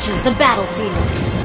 reaches the battlefield.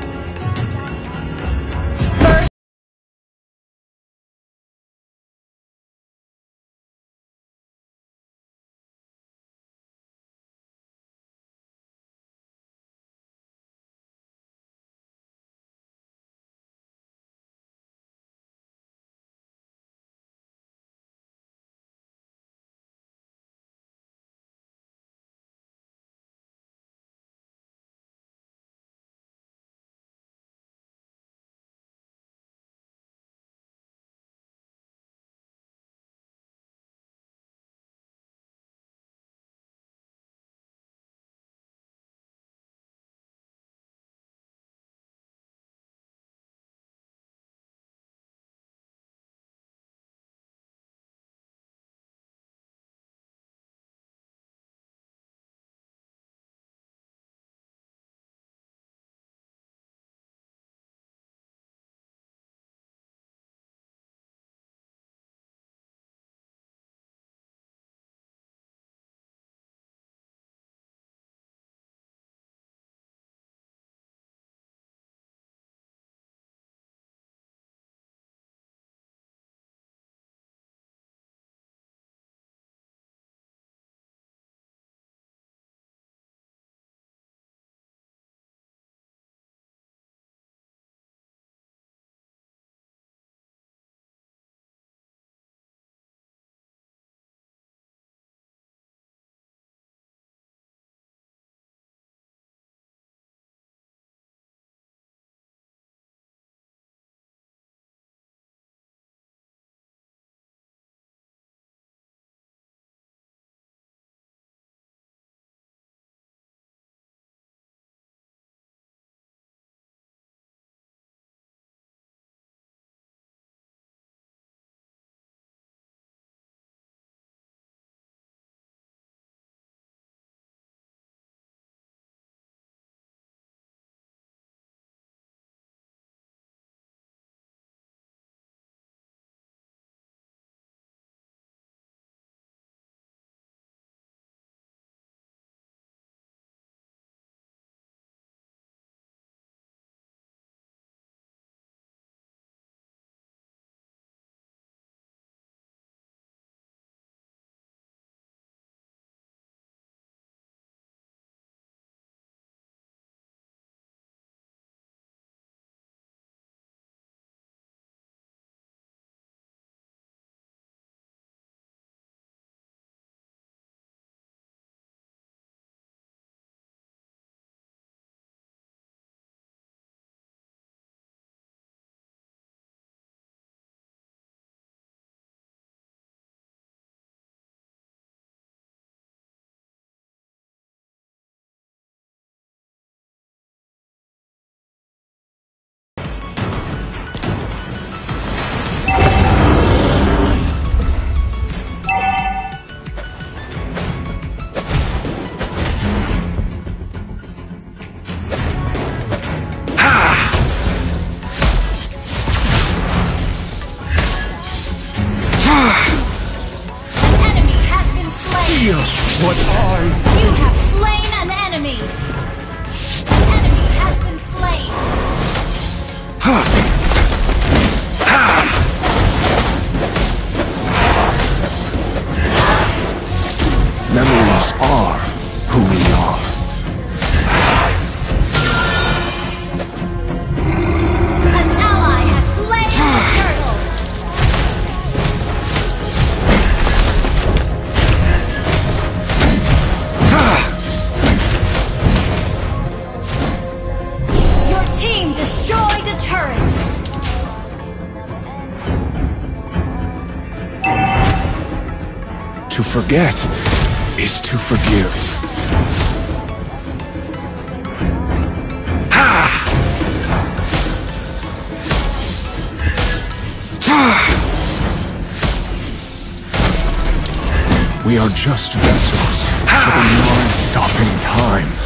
You have slain an enemy! An enemy has been slain! Destroyed a turret! To forget is to forgive. We are just vessels to the non-stopping time.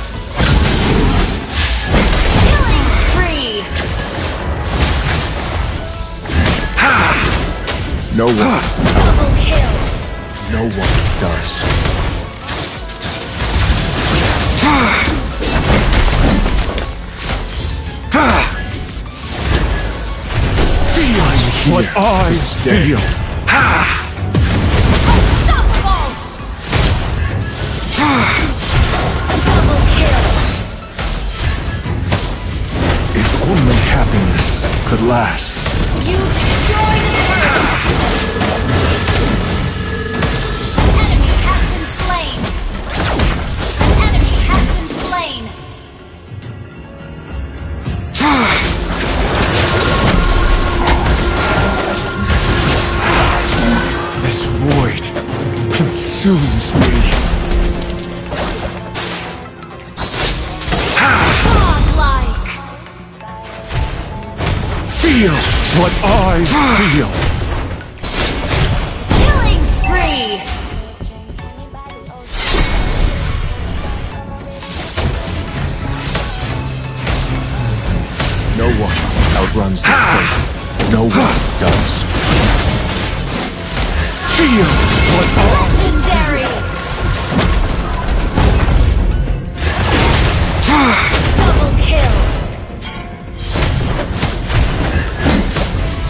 No one. Double kill. No one does. What I steal. If only happiness could last. Consumes me. Feel what I feel. Killing spree! No one outruns their fate. No one does. What Legendary! Double kill!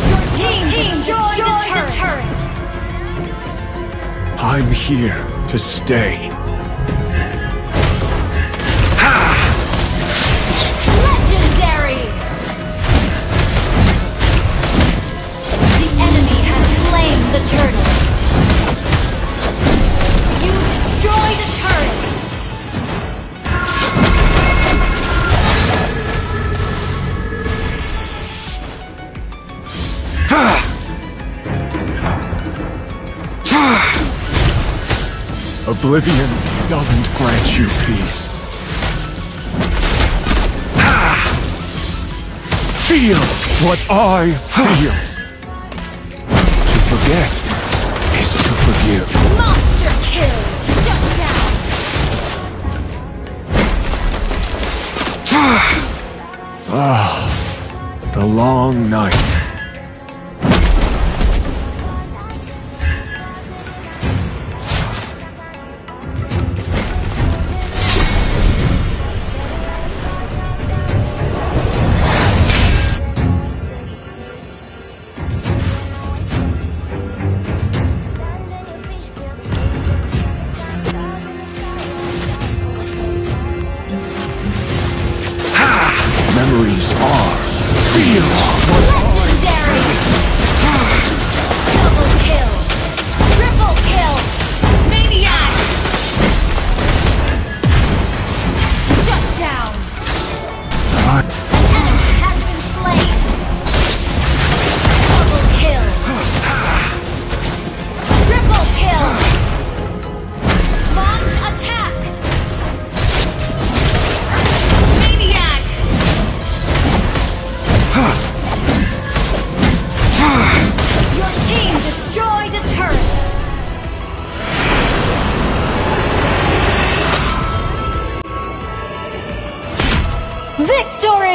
Your team, destroyed, the turret! I'm here to stay. Oblivion doesn't grant you peace. Feel what I feel. To forget is to forgive. Monster kill! Shut down! ah, The long night.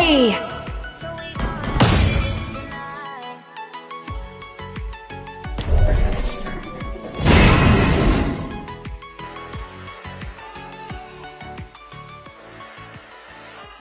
Victory!